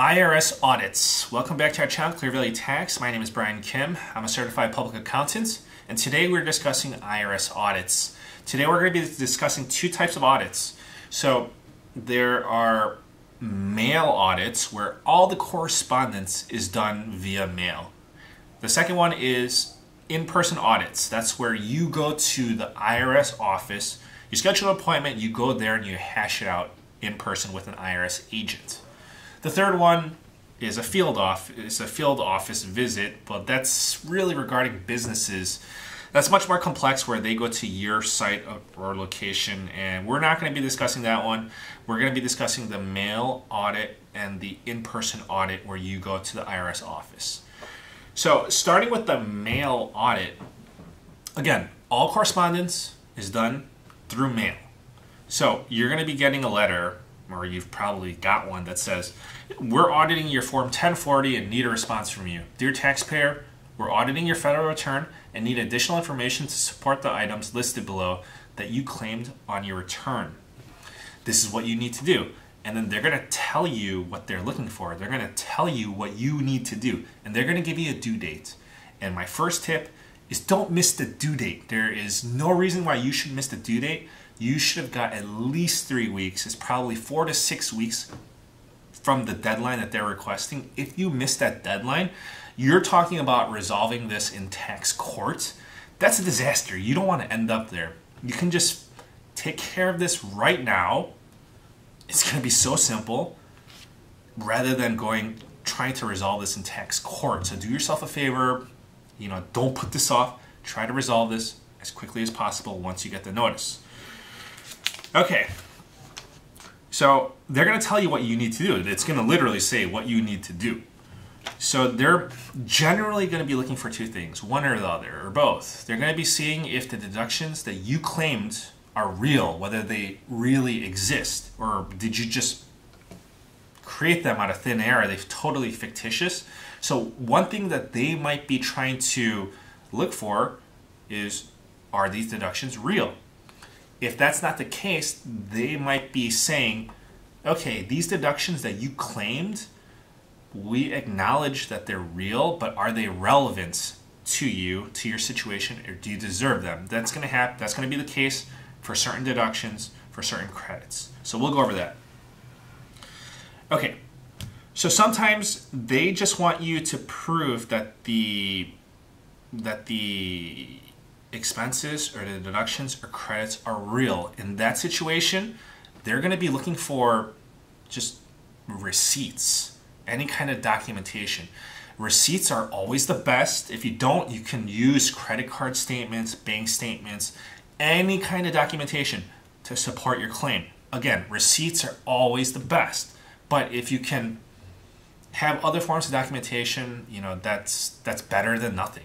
IRS audits. Welcome back to our channel, ClearValue Tax. My name is Brian Kim. I'm a certified public accountant, and today we're discussing IRS audits. Today we're going to be discussing two types of audits. So there are mail audits where all the correspondence is done via mail. The second one is in-person audits. That's where you go to the IRS office, you schedule an appointment, you go there and you hash it out in person with an IRS agent. The third one is a field off is a field office visit, but that's really regarding businesses. That's much more complex where they go to your site or location, and we're not going to be discussing that one. We're going to be discussing the mail audit and the in-person audit where you go to the IRS office. So starting with the mail audit, again, all correspondence is done through mail. So you're going to be getting a letter or you've probably got one that says, We're auditing your Form 1040 and need a response from you. Dear taxpayer, we're auditing your federal return and need additional information to support the items listed below that you claimed on your return. This is what you need to do. And then they're going to tell you what they're looking for. They're going to tell you what you need to do. And they're going to give you a due date. And my first tip is don't miss the due date. There is no reason why you should miss the due date you should have got at least three weeks. It's probably four to six weeks from the deadline that they're requesting. If you miss that deadline, you're talking about resolving this in tax court. That's a disaster. You don't want to end up there. You can just take care of this right now. It's going to be so simple rather than going trying to resolve this in tax court. So do yourself a favor, you know, don't put this off. Try to resolve this as quickly as possible once you get the notice. Okay. So they're going to tell you what you need to do. It's going to literally say what you need to do. So they're generally going to be looking for two things, one or the other, or both. They're going to be seeing if the deductions that you claimed are real, whether they really exist, or did you just create them out of thin air? Are they totally fictitious? So one thing that they might be trying to look for is, are these deductions real? If that's not the case, they might be saying, okay, these deductions that you claimed, we acknowledge that they're real, but are they relevant to you, to your situation, or do you deserve them? That's going to happen. That's going to be the case for certain deductions, for certain credits. So we'll go over that. Okay. So sometimes they just want you to prove that the that the expenses or the deductions or credits are real. In that situation, they're going to be looking for just receipts, any kind of documentation. Receipts are always the best. If you don't, you can use credit card statements, bank statements, any kind of documentation to support your claim. Again, receipts are always the best. But if you can have other forms of documentation, you know, that's that's better than nothing.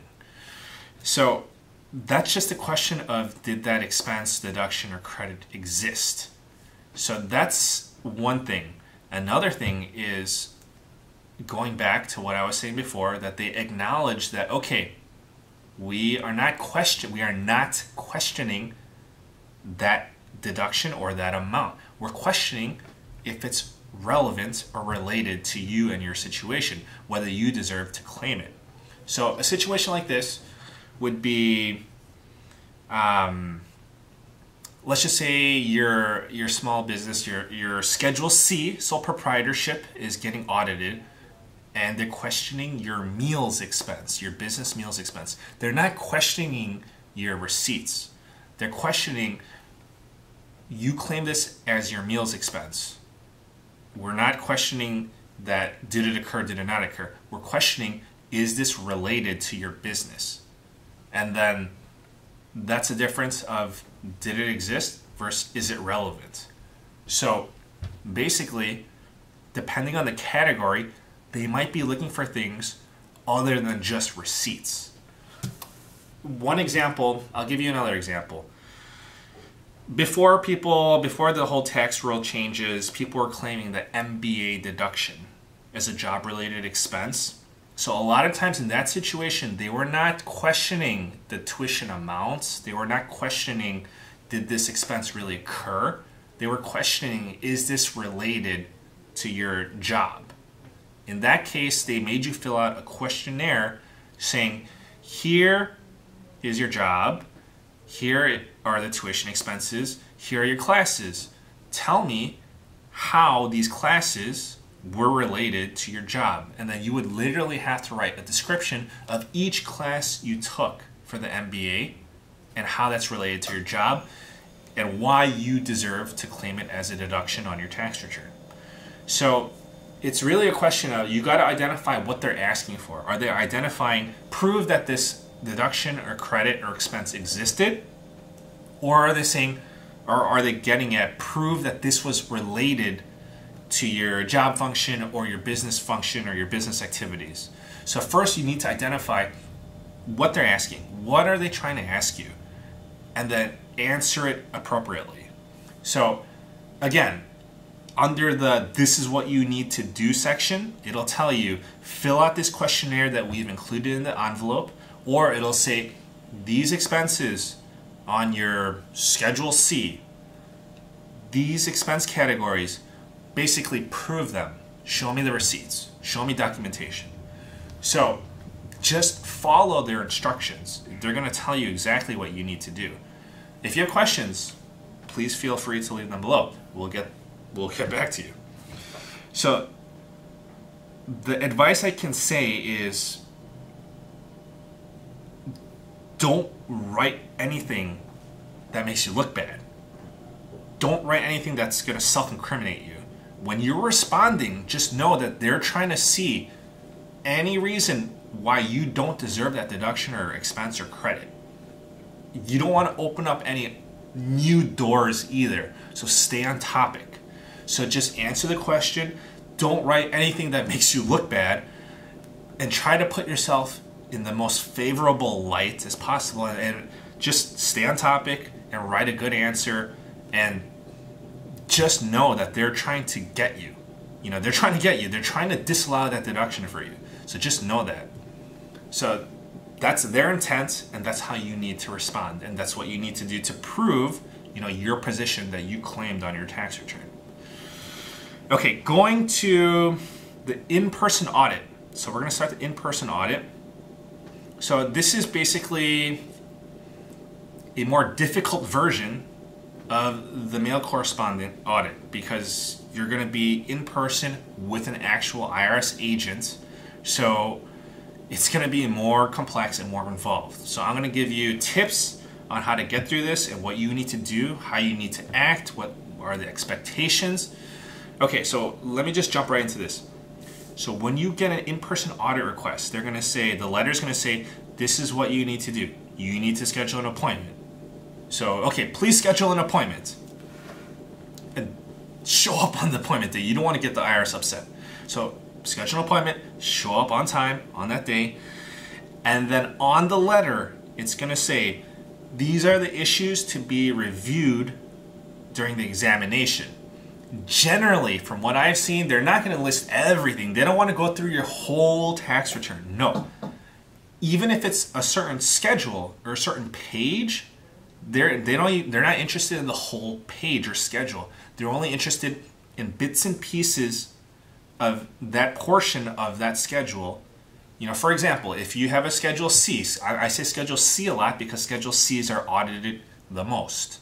So that's just a question of did that expense, deduction, or credit exist? So that's one thing. Another thing is going back to what I was saying before that they acknowledge that okay, we are not question we are not questioning that deduction or that amount. We're questioning if it's relevant or related to you and your situation, whether you deserve to claim it. So a situation like this, would be um, let's just say your your small business, your your Schedule C sole proprietorship is getting audited, and they're questioning your meals expense, your business meals expense. They're not questioning your receipts. They're questioning you claim this as your meals expense. We're not questioning that did it occur, did it not occur. We're questioning is this related to your business? And then that's a difference of did it exist versus is it relevant. So basically, depending on the category, they might be looking for things other than just receipts. One example, I'll give you another example. Before people, before the whole tax rule changes, people were claiming that MBA deduction as a job related expense so a lot of times in that situation, they were not questioning the tuition amounts. They were not questioning, did this expense really occur? They were questioning, is this related to your job? In that case, they made you fill out a questionnaire saying, here is your job, here are the tuition expenses, here are your classes. Tell me how these classes were related to your job. And then you would literally have to write a description of each class you took for the MBA and how that's related to your job and why you deserve to claim it as a deduction on your tax return. So it's really a question of you got to identify what they're asking for. Are they identifying prove that this deduction or credit or expense existed? Or are they saying, or are they getting at prove that this was related to your job function or your business function or your business activities? So first you need to identify what they're asking. What are they trying to ask you? And then answer it appropriately. So again, under the this is what you need to do section, it'll tell you fill out this questionnaire that we've included in the envelope, or it'll say these expenses on your Schedule C, these expense categories, basically prove them. Show me the receipts, show me documentation. So just follow their instructions. They're going to tell you exactly what you need to do. If you have questions, please feel free to leave them below. We'll get we'll get back to you. So the advice I can say is don't write anything that makes you look bad. Don't write anything that's going to self-incriminate you. When you're responding, just know that they're trying to see any reason why you don't deserve that deduction or expense or credit. You don't want to open up any new doors either. So stay on topic. So just answer the question. Don't write anything that makes you look bad and try to put yourself in the most favorable light as possible and just stay on topic and write a good answer and just know that they're trying to get you. You know, they're trying to get you. They're trying to disallow that deduction for you. So just know that. So that's their intent and that's how you need to respond and that's what you need to do to prove, you know, your position that you claimed on your tax return. Okay, going to the in-person audit. So we're going to start the in-person audit. So this is basically a more difficult version of the mail correspondent audit because you're going to be in person with an actual IRS agent. So it's going to be more complex and more involved. So I'm going to give you tips on how to get through this and what you need to do, how you need to act, what are the expectations. Okay, so let me just jump right into this. So when you get an in-person audit request, they're going to say, the letter's going to say, this is what you need to do. You need to schedule an appointment. So, okay, please schedule an appointment. And show up on the appointment day. You don't want to get the IRS upset. So schedule an appointment, show up on time on that day, and then on the letter, it's going to say, these are the issues to be reviewed during the examination. Generally, from what I've seen, they're not going to list everything. They don't want to go through your whole tax return. No. Even if it's a certain schedule or a certain page, they're they don't they're not interested in the whole page or schedule. They're only interested in bits and pieces of that portion of that schedule. You know, for example, if you have a Schedule C, I, I say Schedule C a lot because Schedule Cs are audited the most.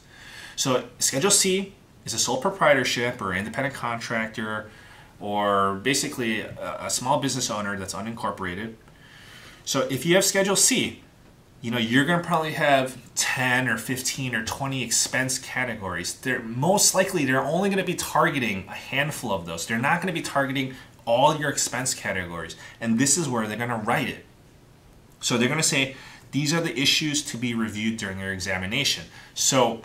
So Schedule C is a sole proprietorship or independent contractor or basically a, a small business owner that's unincorporated. So if you have Schedule C, you know, you're going to probably have 10 or 15 or 20 expense categories. They're most likely they're only going to be targeting a handful of those. They're not going to be targeting all your expense categories. And this is where they're going to write it. So they're going to say these are the issues to be reviewed during your examination. So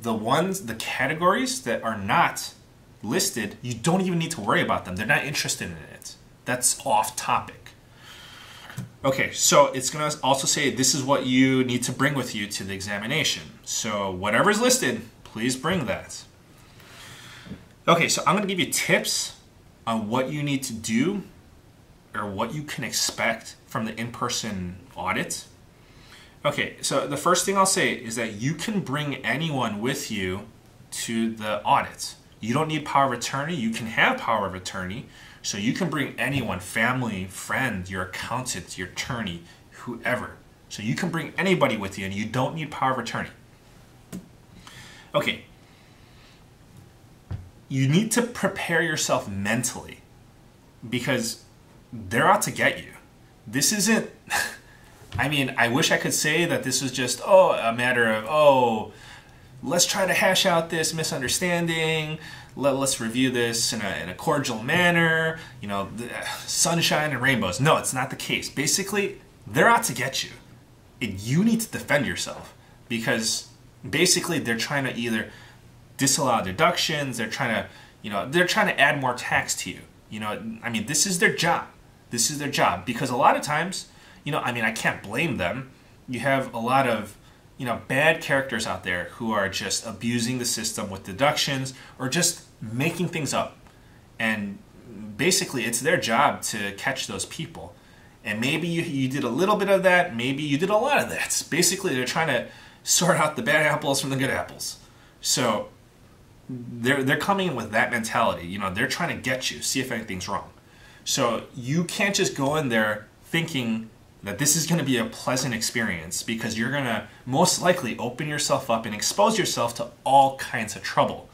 the ones, the categories that are not listed, you don't even need to worry about them. They're not interested in it. That's off topic. Okay, so it's going to also say this is what you need to bring with you to the examination. So whatever is listed, please bring that. Okay, so I'm going to give you tips on what you need to do or what you can expect from the in-person audit. Okay, so the first thing I'll say is that you can bring anyone with you to the audit. You don't need power of attorney. You can have power of attorney, So you can bring anyone, family, friend, your accountant, your attorney, whoever. So you can bring anybody with you and you don't need power of attorney. Okay. You need to prepare yourself mentally because they're out to get you. This isn't I mean, I wish I could say that this was just oh a matter of oh let's try to hash out this misunderstanding. Let, us review this in a, in a cordial manner, you know, sunshine and rainbows. No, it's not the case. Basically, they're out to get you. And you need to defend yourself because basically they're trying to either disallow deductions, they're trying to, you know, they're trying to add more tax to you. You know, I mean, this is their job. This is their job because a lot of times, you know, I mean, I can't blame them. You have a lot of you know, bad characters out there who are just abusing the system with deductions or just making things up. And basically, it's their job to catch those people. And maybe you, you did a little bit of that, maybe you did a lot of that. Basically, they're trying to sort out the bad apples from the good apples. So they're, they're coming in with that mentality. You know, they're trying to get you, see if anything's wrong. So you can't just go in there thinking that this is going to be a pleasant experience because you're going to most likely open yourself up and expose yourself to all kinds of trouble.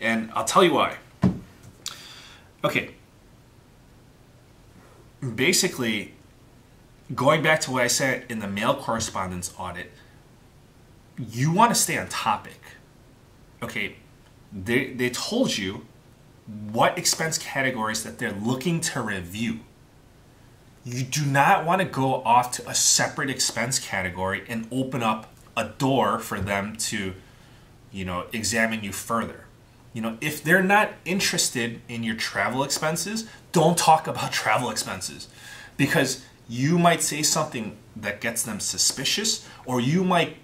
And I'll tell you why. Okay. Basically, going back to what I said in the mail correspondence audit, you want to stay on topic. Okay, they, they told you what expense categories that they're looking to review you do not want to go off to a separate expense category and open up a door for them to, you know, examine you further. You know, if they're not interested in your travel expenses, don't talk about travel expenses because you might say something that gets them suspicious or you might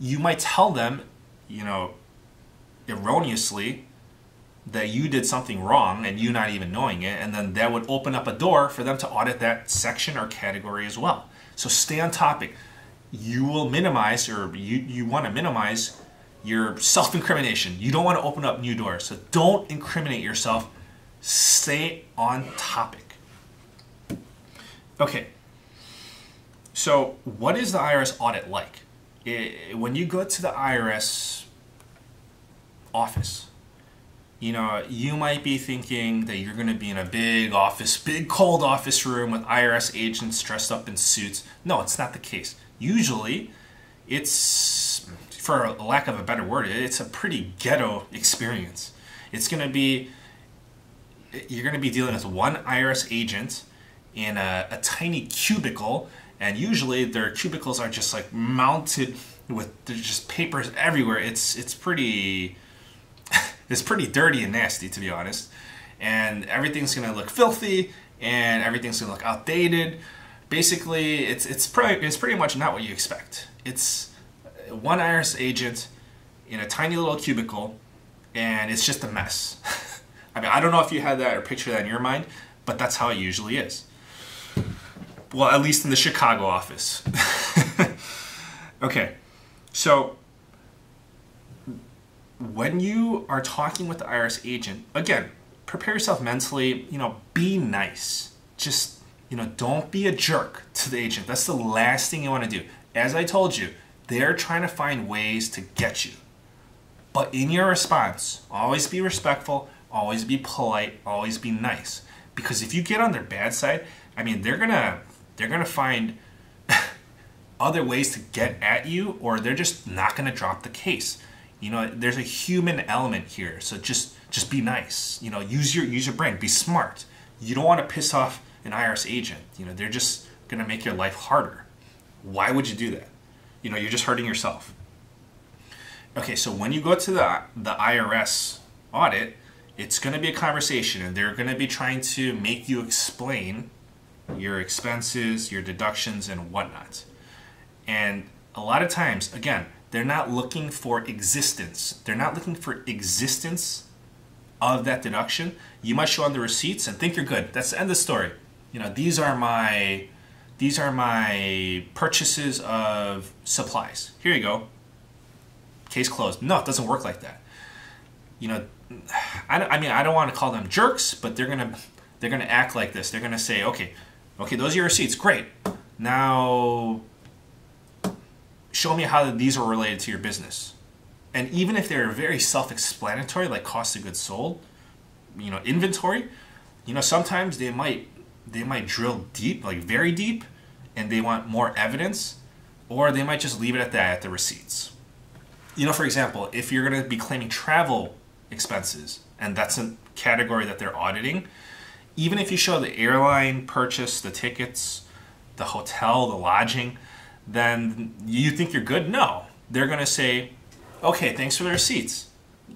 you might tell them, you know, erroneously that you did something wrong and you not even knowing it, and then that would open up a door for them to audit that section or category as well. So stay on topic. You will minimize, or you, you want to minimize your self incrimination. You don't want to open up new doors. So don't incriminate yourself. Stay on topic. Okay. So, what is the IRS audit like? It, when you go to the IRS office, you know, you might be thinking that you're going to be in a big office, big cold office room with IRS agents dressed up in suits. No, it's not the case. Usually, it's, for lack of a better word, it's a pretty ghetto experience. It's going to be, you're going to be dealing with one IRS agent in a, a tiny cubicle, and usually their cubicles are just like mounted with there's just papers everywhere. It's it's pretty it's pretty dirty and nasty to be honest. And everything's gonna look filthy and everything's gonna look outdated. Basically, it's it's pretty it's pretty much not what you expect. It's one IRS agent in a tiny little cubicle, and it's just a mess. I mean, I don't know if you had that or picture that in your mind, but that's how it usually is. Well, at least in the Chicago office. okay, so when you are talking with the IRS agent, again, prepare yourself mentally, you know, be nice. Just, you know, don't be a jerk to the agent. That's the last thing you want to do. As I told you, they're trying to find ways to get you. But in your response, always be respectful, always be polite, always be nice. Because if you get on their bad side, I mean, they're going to they're going to find other ways to get at you or they're just not going to drop the case. You know, there's a human element here. So just just be nice. You know, use your use your brain. Be smart. You don't want to piss off an IRS agent. You know, they're just gonna make your life harder. Why would you do that? You know, you're just hurting yourself. Okay, so when you go to the the IRS audit, it's going to be a conversation and they're going to be trying to make you explain your expenses, your deductions, and whatnot. And a lot of times, again, they're not looking for existence. They're not looking for existence of that deduction. You might show on the receipts and think you're good. That's the end of the story. You know, these are my these are my purchases of supplies. Here you go. Case closed. No, it doesn't work like that. You know, I, I mean, I don't want to call them jerks, but they're gonna they're to act like this. They're to say, okay, okay, those are your receipts. Great. Now, show me how these are related to your business. And even if they're very self-explanatory, like cost of goods sold, you know, inventory, you know, sometimes they might they might drill deep, like very deep, and they want more evidence, or they might just leave it at that at the receipts. You know, for example, if you're going to be claiming travel expenses, and that's a category that they're auditing, even if you show the airline purchase, the tickets, the hotel, the lodging, then you think you're good? No. They're going to say, okay, thanks for the receipts.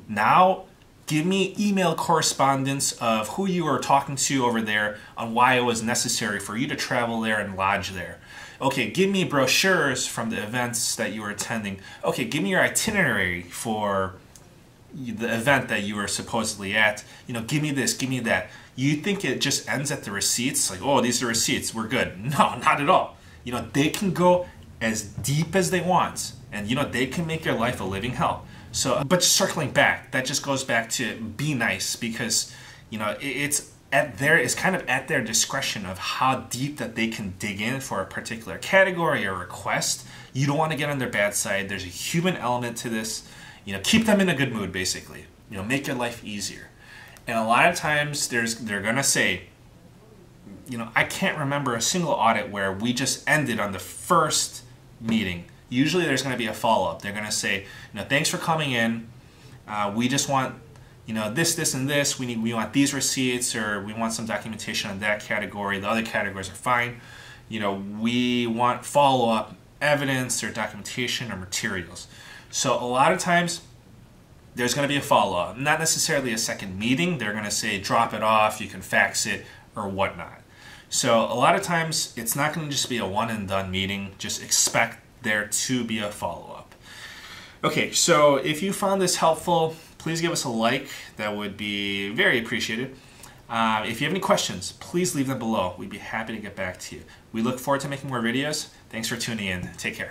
Now give me email correspondence of who you were talking to over there on why it was necessary for you to travel there and lodge there. Okay, give me brochures from the events that you were attending. Okay, give me your itinerary for the event that you were supposedly at. You know, give me this, give me that. You think it just ends at the receipts? Like, oh, these are receipts, we're good. No, not at all. You know, they can go as deep as they want, and you know, they can make your life a living hell. So, but circling back, that just goes back to be nice because, you know, it's at their it's kind of at their discretion of how deep that they can dig in for a particular category or request. You don't want to get on their bad side. There's a human element to this. You know, keep them in a good mood basically. You know, make your life easier. And a lot of times there's they're gonna say, you know, I can't remember a single audit where we just ended on the first meeting usually there's going to be a follow-up. They're going to say, you know, thanks for coming in. Uh, we just want, you know, this, this, and this. We need, we want these receipts, or we want some documentation on that category. The other categories are fine. You know, we want follow-up evidence or documentation or materials. So a lot of times there's going to be a follow-up. Not necessarily a second meeting. They're going to say drop it off, you can fax it, or whatnot. So a lot of times it's not going to just be a one and done meeting. Just expect there to be a follow-up. Okay, so if you found this helpful, please give us a like. That would be very appreciated. Uh, if you have any questions, please leave them below. We'd be happy to get back to you. We look forward to making more videos. Thanks for tuning in. Take care.